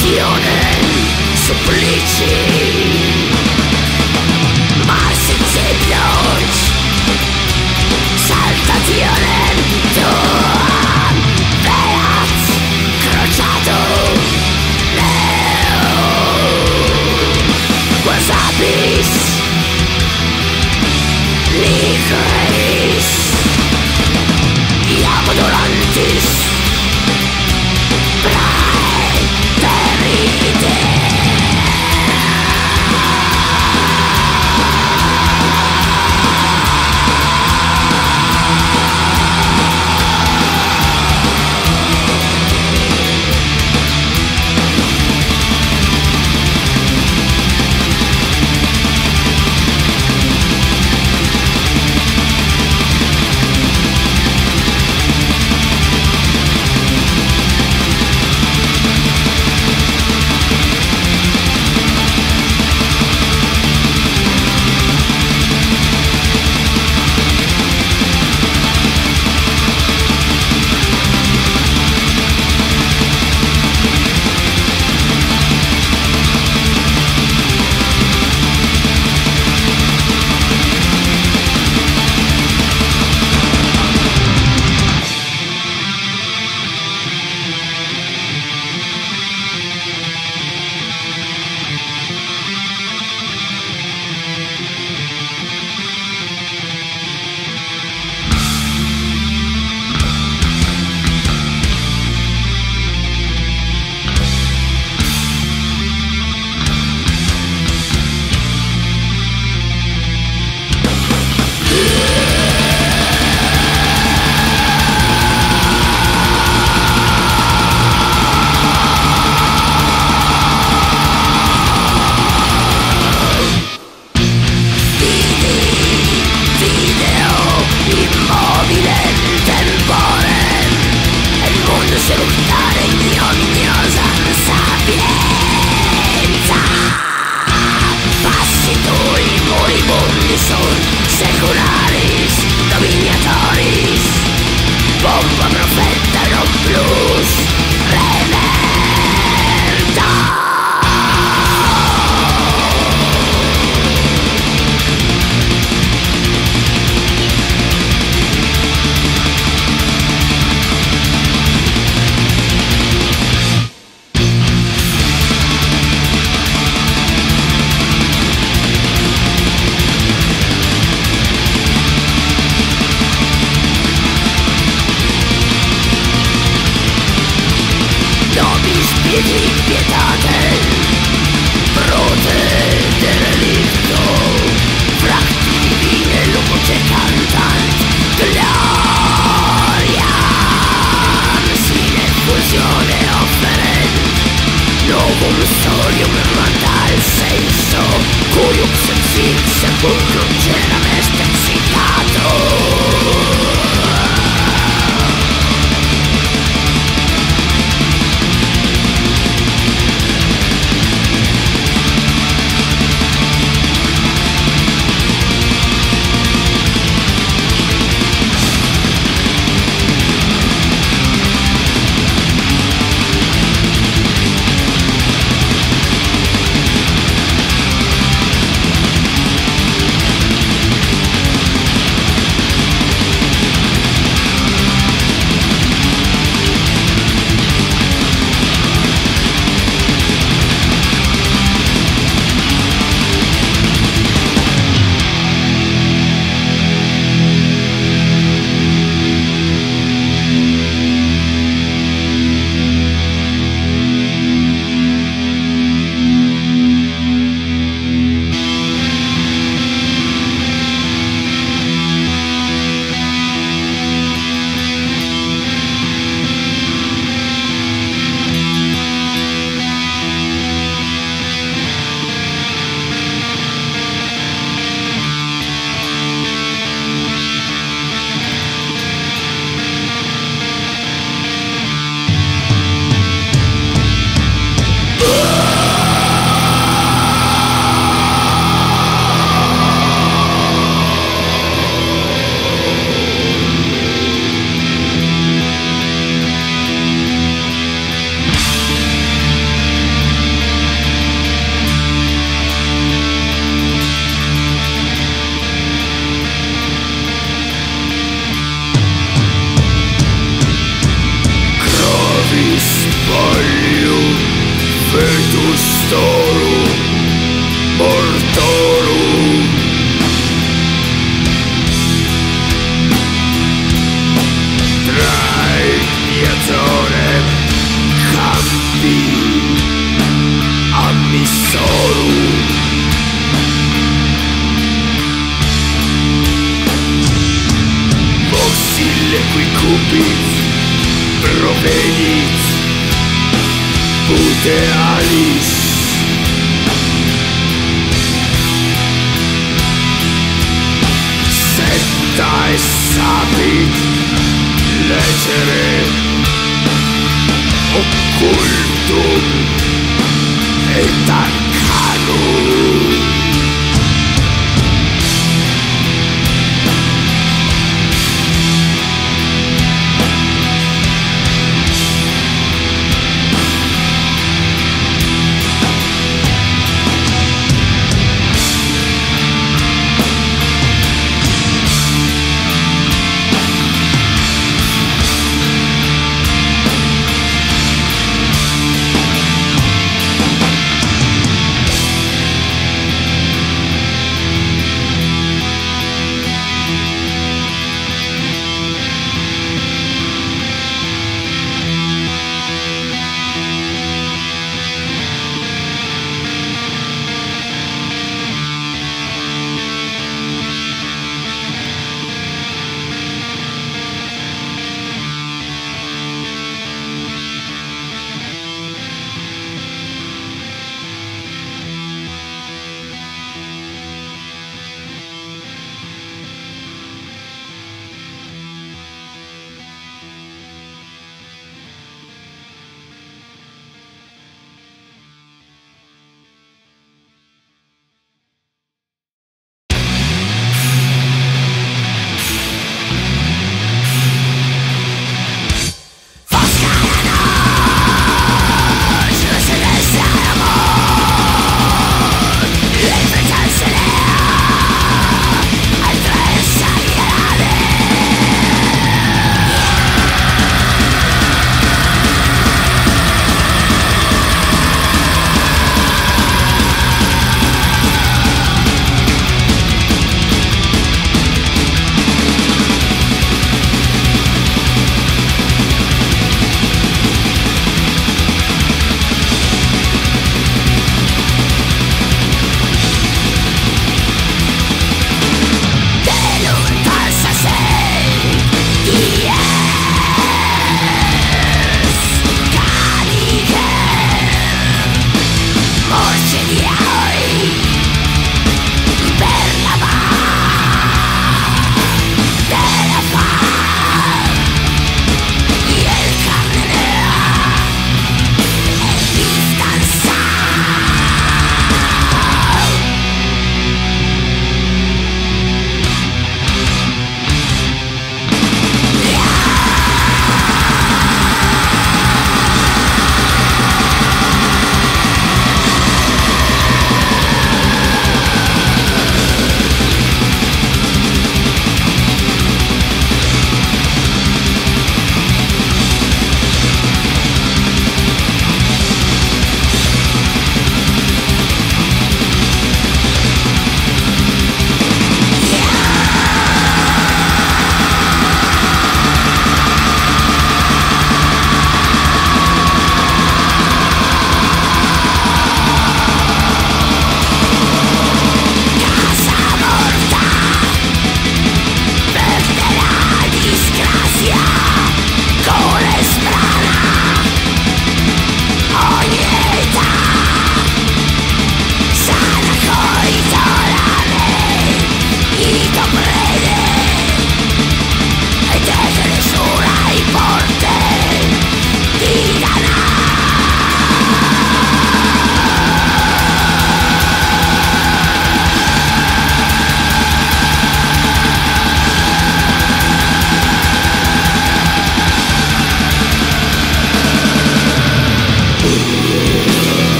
Prostituzione, supplici. Marsi zipluć Saltationen tuam Velat crociato. Leum Wasabis Lichris Iamodorantis.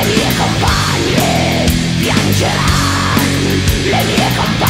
le mie compagne piangeranno, le mie compagne